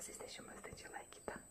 Siz de hoşunuza like it.